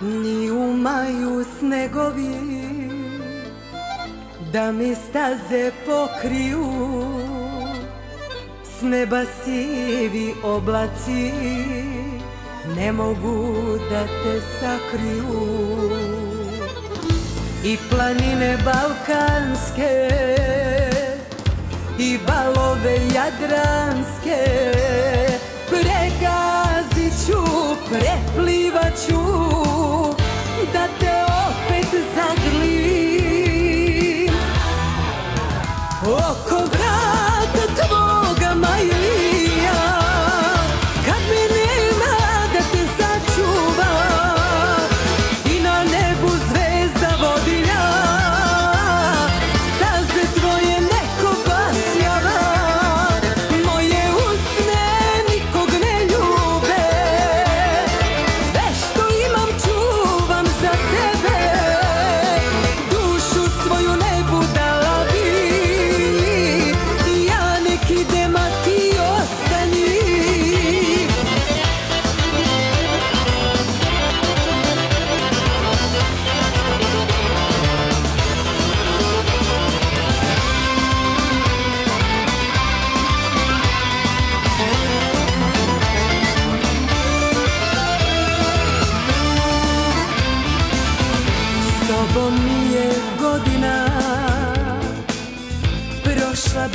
Ni umaju snegovi Da mi staze pokriju. S neba sivi oblaci Ne mogu da te sakriju. I planine balkanske I balove jadranske cause I could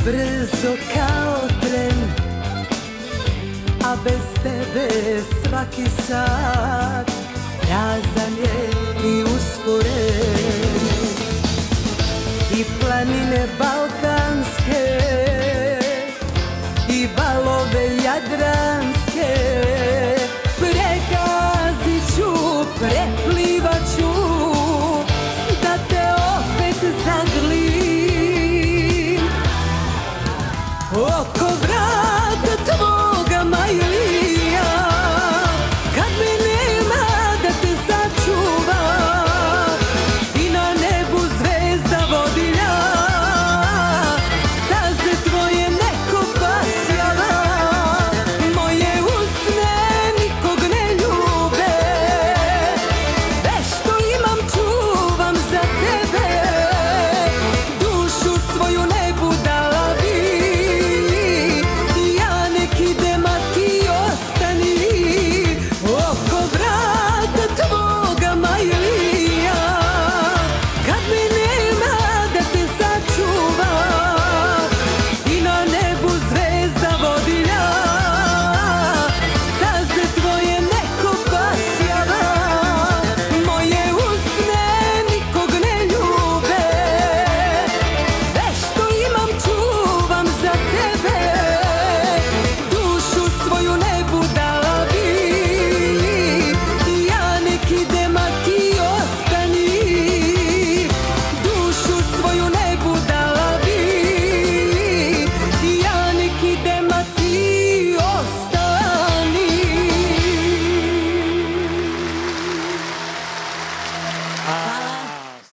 Brzo kao tren A bez tebe svaki sat